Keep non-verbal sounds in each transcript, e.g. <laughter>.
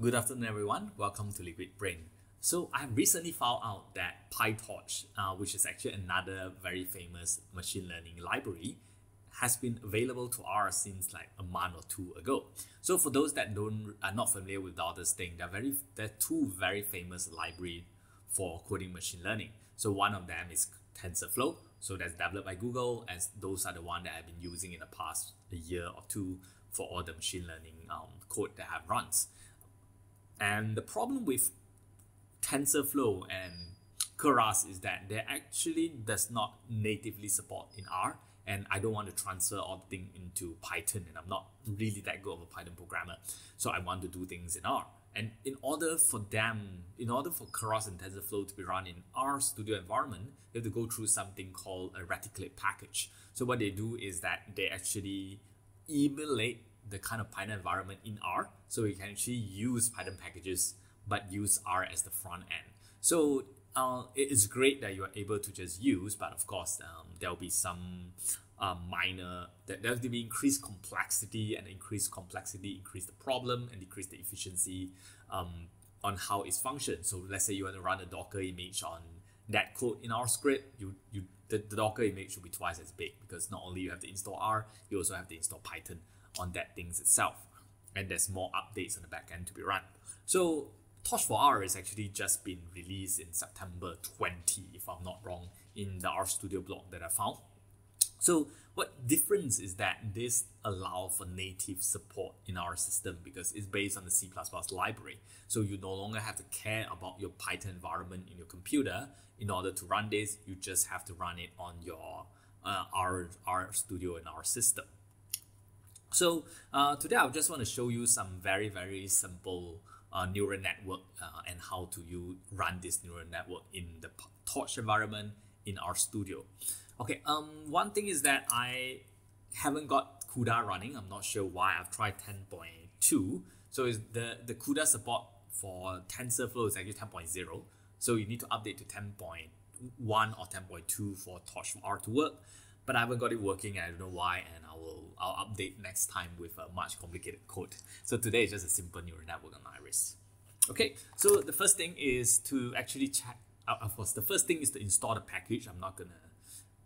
Good afternoon, everyone. Welcome to Liquid Brain. So, I have recently found out that PyTorch, uh, which is actually another very famous machine learning library, has been available to R since like a month or two ago. So, for those that don't are not familiar with all this thing, they're very there are two very famous library for coding machine learning. So, one of them is TensorFlow. So that's developed by Google, and those are the one that I've been using in the past a year or two for all the machine learning um, code that I've runs. And the problem with TensorFlow and Keras is that they actually does not natively support in R and I don't want to transfer all the thing into Python and I'm not really that good of a Python programmer. So I want to do things in R. And in order for them, in order for Keras and TensorFlow to be run in R Studio environment, you have to go through something called a reticulate package. So what they do is that they actually emulate the kind of Python environment in R. So you can actually use Python packages, but use R as the front end. So uh, it is great that you are able to just use, but of course, um, there will be some uh, minor, that there will be increased complexity and increased complexity, increase the problem and decrease the efficiency um, on how it's functions. So let's say you want to run a Docker image on that code in R script, you, you the, the Docker image should be twice as big because not only you have to install R, you also have to install Python on that things itself. And there's more updates on the backend to be run. So Torch for R is actually just been released in September 20, if I'm not wrong, in the R Studio blog that I found. So what difference is that this allow for native support in our system because it's based on the C++ library. So you no longer have to care about your Python environment in your computer. In order to run this, you just have to run it on your uh, R, R Studio in our system. So uh, today I just want to show you some very, very simple uh, neural network uh, and how to you run this neural network in the Torch environment in R Studio. Okay, um, one thing is that I haven't got CUDA running. I'm not sure why. I've tried 10.2. So is the, the CUDA support for TensorFlow is actually 10.0. So you need to update to 10.1 or 10.2 for Torch R to work. But I haven't got it working I don't know why and I will I'll update next time with a much complicated code. So today is just a simple neural network on Iris. Okay, so the first thing is to actually check, uh, of course, the first thing is to install the package. I'm not gonna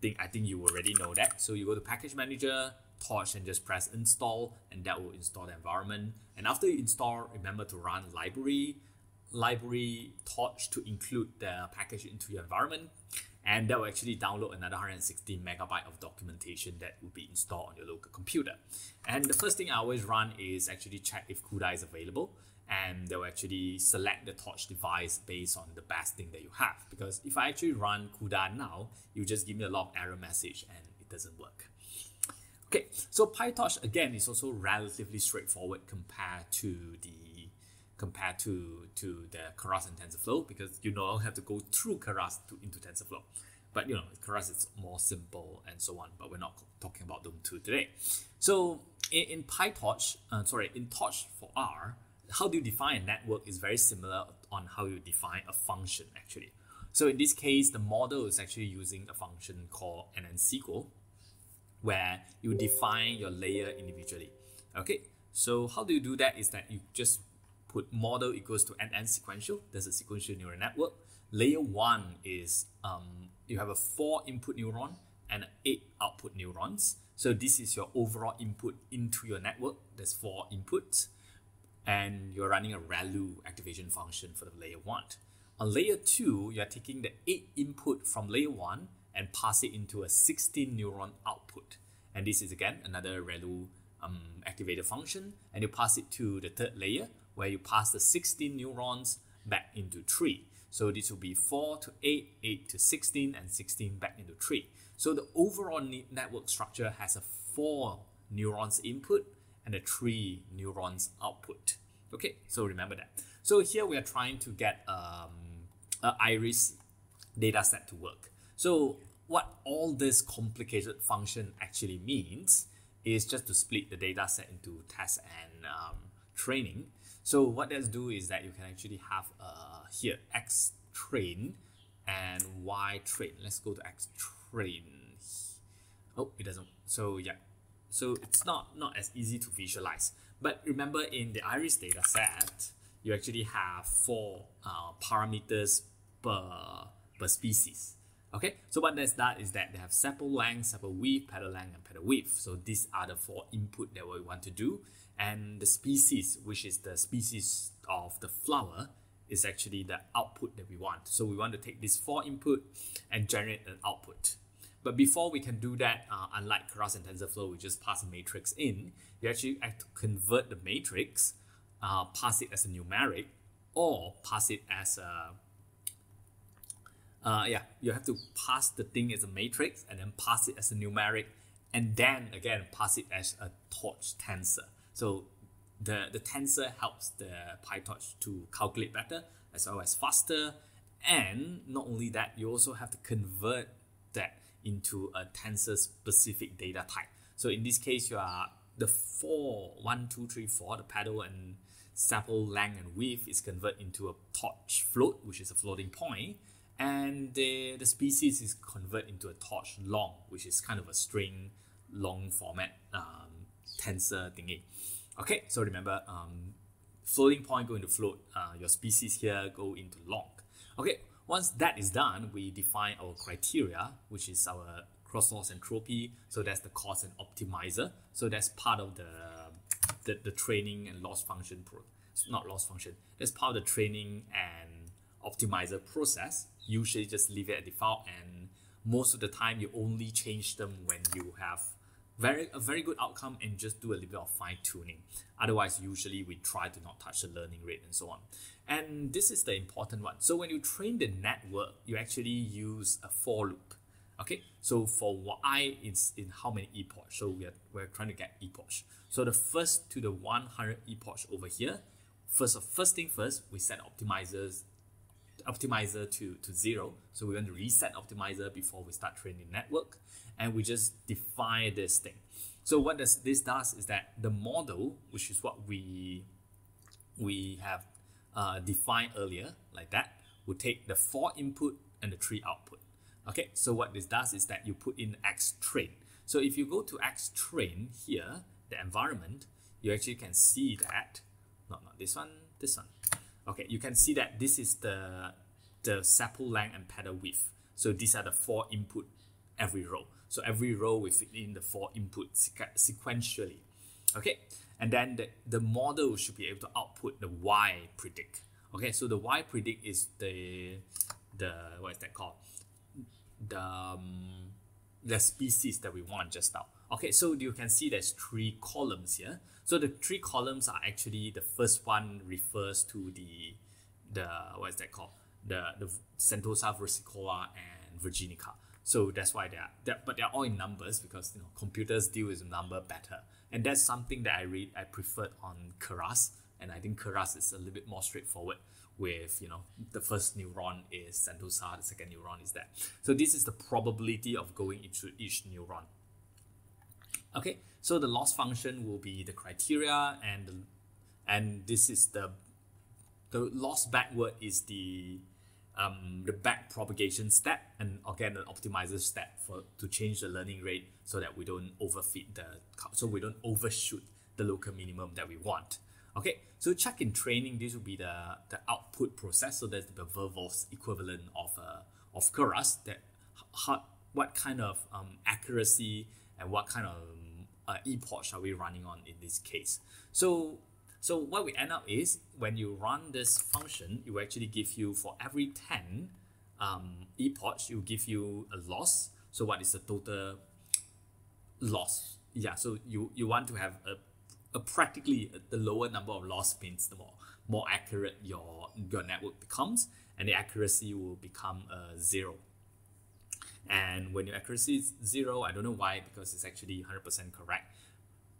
think I think you already know that. So you go to package manager, torch and just press install and that will install the environment. And after you install, remember to run library, library torch to include the package into your environment. And that will actually download another 160 megabyte of documentation that will be installed on your local computer. And the first thing I always run is actually check if CUDA is available and they'll actually select the torch device based on the best thing that you have. Because if I actually run CUDA now, you just give me a lot of error message and it doesn't work. Okay, so PyTorch again is also relatively straightforward compared to the compared to to the Keras and TensorFlow because you don't have to go through Keras to into TensorFlow. But you know, Keras is more simple and so on. But we're not talking about them two today. So in, in PyTorch, uh, sorry, in Torch for R, how do you define a network is very similar on how you define a function actually. So in this case, the model is actually using a function called NN where you define your layer individually. Okay, so how do you do that is that you just put model equals to NN sequential. There's a sequential neural network. Layer one is um, you have a four input neuron and eight output neurons. So this is your overall input into your network. There's four inputs and you're running a ReLU activation function for the layer one. On layer two, you're taking the eight input from layer one and pass it into a 16 neuron output. And this is again another ReLU um, activated function, and you pass it to the third layer where you pass the 16 neurons back into 3. So this will be 4 to 8, 8 to 16, and 16 back into 3. So the overall network structure has a 4 neurons input and a 3 neurons output. Okay, so remember that. So here we are trying to get um, an iris data set to work. So what all this complicated function actually means is just to split the data set into test and um, training. So what let's do is that you can actually have uh, here x train and y train. Let's go to x train. Oh, it doesn't. So yeah, so it's not not as easy to visualize. But remember in the iris data set, you actually have four uh, parameters per, per species. Okay, so what does that is that they have sepal length, sepal width, petal length, and petal width. So these are the four input that we want to do. And the species, which is the species of the flower, is actually the output that we want. So we want to take these four input and generate an output. But before we can do that, uh, unlike Keras and TensorFlow, we just pass a matrix in. You actually have to convert the matrix, uh, pass it as a numeric, or pass it as a uh, yeah, you have to pass the thing as a matrix and then pass it as a numeric, and then again pass it as a torch tensor. So the, the tensor helps the PyTorch to calculate better as well as faster. And not only that, you also have to convert that into a tensor specific data type. So in this case, you are the four, one, two, three, four, the petal and sepal length and width is converted into a torch float, which is a floating point. And the, the species is converted into a torch long, which is kind of a string long format um, tensor thingy. Okay, so remember, um, floating point going to float, uh, your species here go into long. Okay, once that is done, we define our criteria, which is our cross loss entropy. So that's the cost and optimizer. So that's part of the, the, the training and loss function, pro, not loss function, that's part of the training and optimizer process. Usually just leave it at default and most of the time you only change them when you have very a very good outcome and just do a little bit of fine tuning. Otherwise, usually we try to not touch the learning rate and so on. And this is the important one. So when you train the network, you actually use a for loop. Okay, so for y it's in how many epoch. So we're, we're trying to get epoch. So the first to the 100 epoch over here. First first thing first, we set optimizers optimizer to, to zero. So we want to reset optimizer before we start training network and we just define this thing. So what does this does is that the model, which is what we we have uh, defined earlier, like that, will take the four input and the three output. Okay, so what this does is that you put in X train. So if you go to X train here, the environment, you actually can see that, not, not this one, this one. Okay, you can see that this is the, the sepal length and petal width. So these are the four input every row. So every row we fit in the four inputs sequentially. Okay, and then the, the model should be able to output the Y predict. Okay, so the Y predict is the the what is that called? The um, the species that we want just now. Okay, so you can see there's three columns here. So the three columns are actually the first one refers to the the what is that called? The the Sentosa, versicolor and virginica. So that's why they are, they're, but they're all in numbers because you know computers deal with number better, and that's something that I read I preferred on Keras, and I think Keras is a little bit more straightforward. With you know the first neuron is Sentosa, the second neuron is that. So this is the probability of going into each neuron. Okay, so the loss function will be the criteria, and the, and this is the the loss backward is the um, the back propagation step and again an optimizer step for to change the learning rate so that we don't overfit the so we don't overshoot the local minimum that we want. Okay, so check in training this will be the the output process. So that's the verbose equivalent of uh, of Keras that how, what kind of um, accuracy and what kind of uh, epoch are we running on in this case. So so what we end up is when you run this function, it will actually give you for every 10 um, epochs, it will give you a loss. So what is the total loss? Yeah, so you, you want to have a, a practically the lower number of loss means the more more accurate your your network becomes, and the accuracy will become uh, zero. And when your accuracy is zero, I don't know why because it's actually 100% correct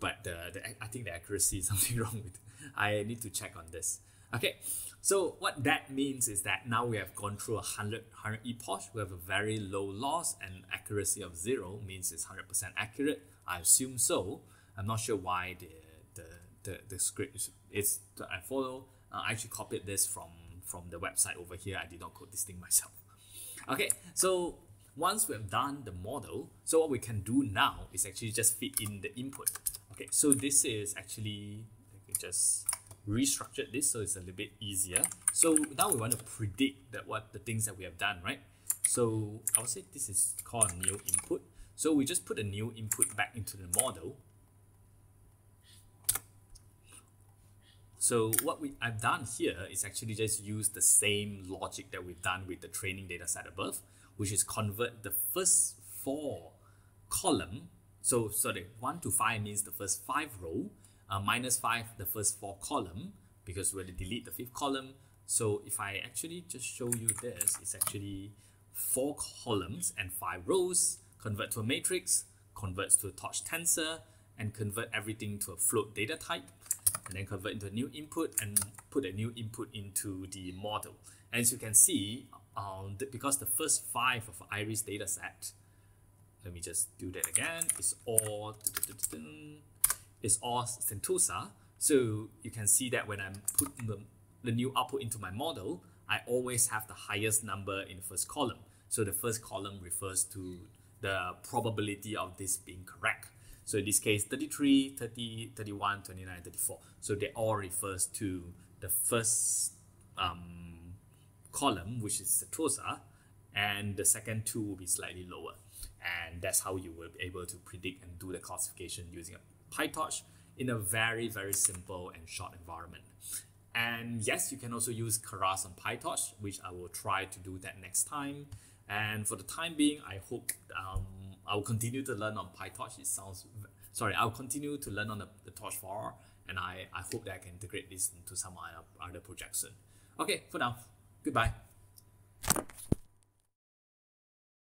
but the, the I think the accuracy is <laughs> something wrong with. I need to check on this. Okay, so what that means is that now we have gone through a 100, 100 epoch. We have a very low loss and accuracy of zero means it's 100% accurate. I assume so. I'm not sure why the the, the, the script is, is I follow. Uh, I actually copied this from from the website over here. I did not code this thing <laughs> myself. Okay, so once we have done the model, so what we can do now is actually just fit in the input. Okay, so this is actually, just restructured this so it's a little bit easier. So now we want to predict that what the things that we have done, right? So I would say this is called a new input. So we just put a new input back into the model. So what we I've done here is actually just use the same logic that we've done with the training data set above, which is convert the first four column. So sorry, one to five means the first five row, uh, minus five the first four column because we're to delete the fifth column. So if I actually just show you this, it's actually four columns and five rows, convert to a matrix, converts to a torch tensor, and convert everything to a float data type, and then convert into a new input and put a new input into the model. And as you can see, um, because the first five of Iris data set, let me just do that again, it's all, it's all Sentosa. So you can see that when I'm putting the, the new output into my model, I always have the highest number in the first column. So the first column refers to the probability of this being correct. So in this case, 33, 30, 31, 29, 34. So they all refers to the first um, column, which is Sentosa, and the second two will be slightly lower. And that's how you will be able to predict and do the classification using a PyTorch in a very, very simple and short environment. And yes, you can also use Keras on PyTorch, which I will try to do that next time. And for the time being, I hope um, I will continue to learn on PyTorch. It sounds, sorry, I'll continue to learn on the, the Torch 4 and I, I hope that I can integrate this into some other, other projects soon. Okay, for now, goodbye.